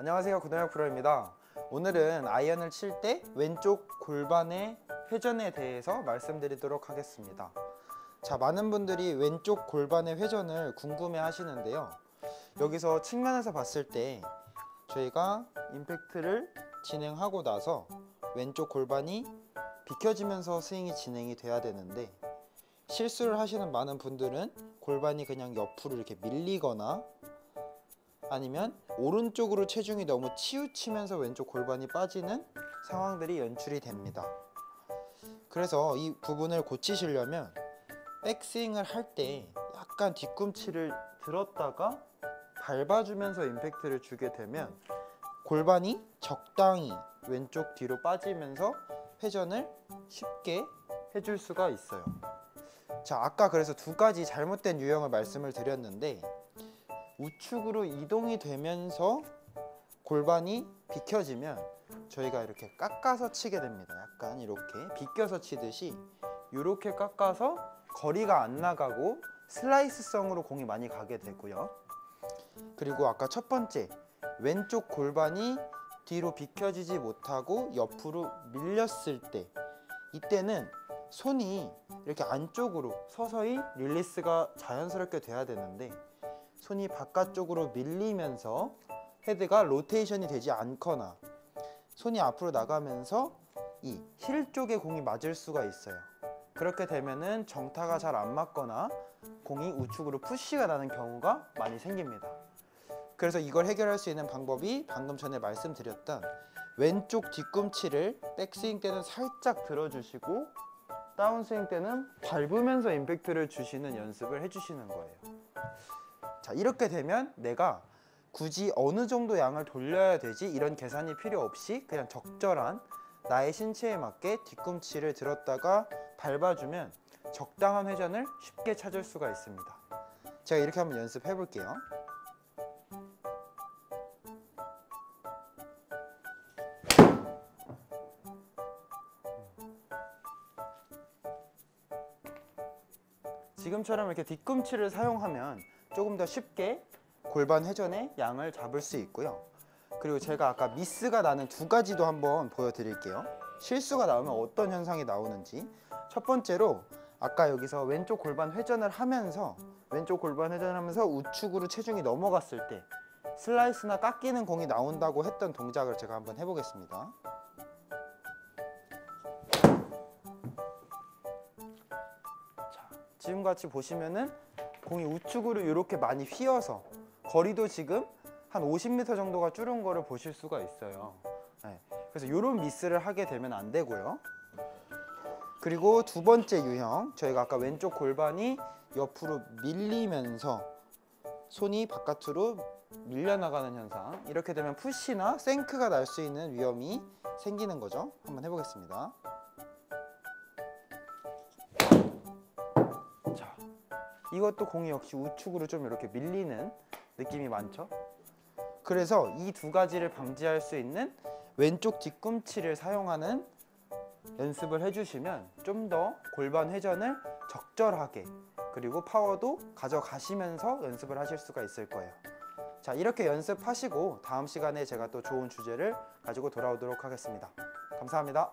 안녕하세요. 고등학 프로입니다. 오늘은 아이언을 칠 때 왼쪽 골반의 회전에 대해서 말씀드리도록 하겠습니다. 자 많은 분들이 왼쪽 골반의 회전을 궁금해 하시는데요. 여기서 측면에서 봤을 때 저희가 임팩트를 진행하고 나서 왼쪽 골반이 비켜지면서 스윙이 진행이 돼야 되는데 실수를 하시는 많은 분들은 골반이 그냥 옆으로 이렇게 밀리거나 아니면 오른쪽으로 체중이 너무 치우치면서 왼쪽 골반이 빠지는 상황들이 연출이 됩니다. 그래서 이 부분을 고치시려면 백스윙을 할 때 약간 뒤꿈치를 들었다가 밟아주면서 임팩트를 주게 되면 골반이 적당히 왼쪽 뒤로 빠지면서 회전을 쉽게 해줄 수가 있어요. 자, 아까 그래서 두 가지 잘못된 유형을 말씀을 드렸는데 우측으로 이동이 되면서 골반이 비켜지면 저희가 이렇게 깎아서 치게 됩니다. 약간 이렇게 비껴서 치듯이 이렇게 깎아서 거리가 안 나가고 슬라이스성으로 공이 많이 가게 되고요. 그리고 아까 첫 번째 왼쪽 골반이 뒤로 비켜지지 못하고 옆으로 밀렸을 때 이때는 손이 이렇게 안쪽으로 서서히 릴리스가 자연스럽게 돼야 되는데 손이 바깥쪽으로 밀리면서 헤드가 로테이션이 되지 않거나 손이 앞으로 나가면서 이 힐 쪽에 공이 맞을 수가 있어요. 그렇게 되면은 정타가 잘 안 맞거나 공이 우측으로 푸시가 나는 경우가 많이 생깁니다. 그래서 이걸 해결할 수 있는 방법이 방금 전에 말씀드렸던 왼쪽 뒤꿈치를 백스윙 때는 살짝 들어주시고 다운스윙 때는 밟으면서 임팩트를 주시는 연습을 해주시는 거예요. 자 이렇게 되면 내가 굳이 어느 정도 양을 돌려야 되지 이런 계산이 필요 없이 그냥 적절한 나의 신체에 맞게 뒤꿈치를 들었다가 밟아주면 적당한 회전을 쉽게 찾을 수가 있습니다. 제가 이렇게 한번 연습해 볼게요. 지금처럼 이렇게 뒤꿈치를 사용하면 조금 더 쉽게 골반 회전의 양을 잡을 수 있고요. 그리고 제가 아까 미스가 나는 두 가지도 한번 보여드릴게요. 실수가 나오면 어떤 현상이 나오는지. 첫 번째로 아까 여기서 왼쪽 골반 회전을 하면서 왼쪽 골반 회전을 하면서 우측으로 체중이 넘어갔을 때 슬라이스나 깎이는 공이 나온다고 했던 동작을 제가 한번 해보겠습니다. 자, 지금같이 보시면은 공이 우측으로 이렇게 많이 휘어서 거리도 지금 한 50m 정도가 줄은 거를 보실 수가 있어요. 네, 그래서 이런 미스를 하게 되면 안 되고요. 그리고 두 번째 유형, 저희가 아까 왼쪽 골반이 옆으로 밀리면서 손이 바깥으로 밀려나가는 현상. 이렇게 되면 푸시나 생크가 날 수 있는 위험이 생기는 거죠. 한번 해보겠습니다. 이것도 공이 역시 우측으로 좀 이렇게 밀리는 느낌이 많죠? 그래서 이 두 가지를 방지할 수 있는 왼쪽 뒤꿈치를 사용하는 연습을 해주시면 좀 더 골반 회전을 적절하게 그리고 파워도 가져가시면서 연습을 하실 수가 있을 거예요. 자, 이렇게 연습하시고 다음 시간에 제가 또 좋은 주제를 가지고 돌아오도록 하겠습니다. 감사합니다.